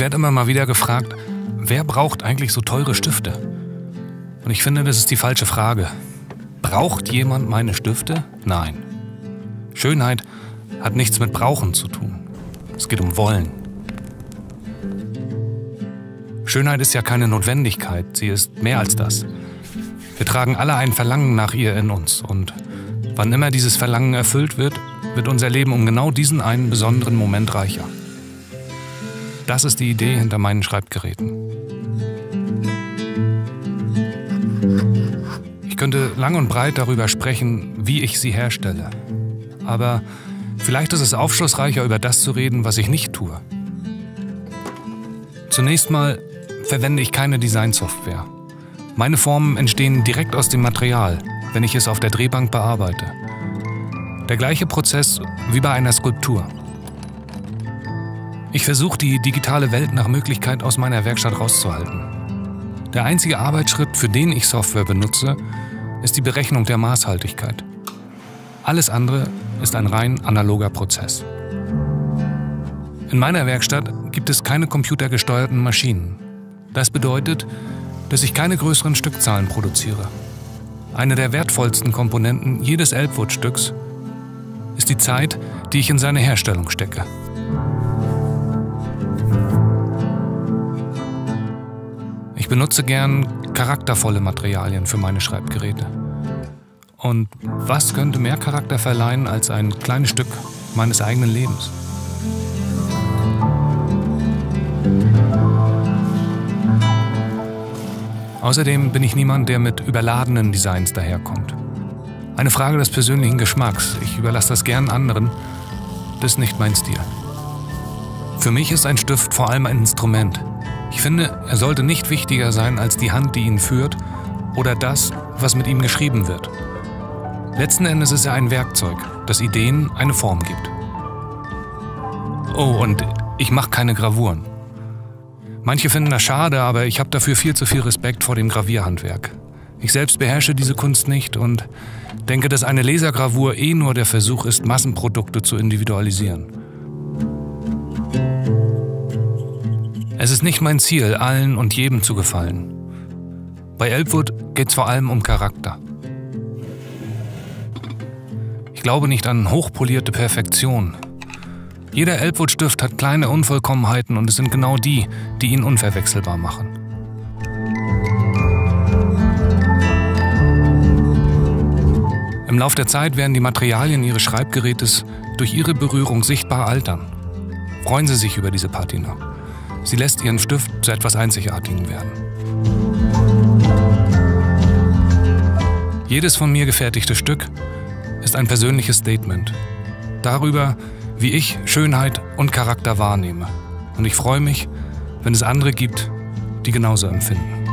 werde immer mal wieder gefragt, wer braucht eigentlich so teure Stifte? Und ich finde, das ist die falsche Frage. Braucht jemand meine Stifte? Nein. Schönheit hat nichts mit Brauchen zu tun. Es geht um Wollen. Schönheit ist ja keine Notwendigkeit, sie ist mehr als das. Wir tragen alle ein Verlangen nach ihr in uns und wann immer dieses Verlangen erfüllt wird, wird unser Leben um genau diesen einen besonderen Moment reicher. Das ist die Idee hinter meinen Schreibgeräten. Ich könnte lang und breit darüber sprechen, wie ich sie herstelle. Aber vielleicht ist es aufschlussreicher, über das zu reden, was ich nicht tue. Zunächst mal verwende ich keine Designsoftware. Meine Formen entstehen direkt aus dem Material, wenn ich es auf der Drehbank bearbeite. Der gleiche Prozess wie bei einer Skulptur. Ich versuche die digitale Welt nach Möglichkeit aus meiner Werkstatt rauszuhalten. Der einzige Arbeitsschritt, für den ich Software benutze, ist die Berechnung der Maßhaltigkeit. Alles andere ist ein rein analoger Prozess. In meiner Werkstatt gibt es keine computergesteuerten Maschinen. Das bedeutet, dass ich keine größeren Stückzahlen produziere. Eine der wertvollsten Komponenten jedes Elbwood-Stücks ist die Zeit, die ich in seine Herstellung stecke. Benutze gern charaktervolle Materialien für meine Schreibgeräte. Und was könnte mehr Charakter verleihen als ein kleines Stück meines eigenen Lebens? Außerdem bin ich niemand, der mit überladenen Designs daherkommt. Eine Frage des persönlichen Geschmacks. Ich überlasse das gern anderen. Das ist nicht mein Stil. Für mich ist ein Stift vor allem ein Instrument. Ich finde, er sollte nicht wichtiger sein als die Hand, die ihn führt oder das, was mit ihm geschrieben wird. Letzten Endes ist er ein Werkzeug, das Ideen eine Form gibt. Oh, und ich mache keine Gravuren. Manche finden das schade, aber ich habe dafür viel zu viel Respekt vor dem Gravierhandwerk. Ich selbst beherrsche diese Kunst nicht und denke, dass eine Lasergravur eh nur der Versuch ist, Massenprodukte zu individualisieren. Es ist nicht mein Ziel, allen und jedem zu gefallen. Bei Elbwood geht es vor allem um Charakter. Ich glaube nicht an hochpolierte Perfektion, jeder Elbwood-Stift hat kleine Unvollkommenheiten und es sind genau die, die ihn unverwechselbar machen. Im Lauf der Zeit werden die Materialien Ihres Schreibgerätes durch ihre Berührung sichtbar altern. Freuen Sie sich über diese Patina. Sie lässt Ihren Stift zu etwas Einzigartigem werden. Jedes von mir gefertigte Stück ist ein persönliches Statement darüber, wie ich Schönheit und Charakter wahrnehme. Und ich freue mich, wenn es andere gibt, die genauso empfinden.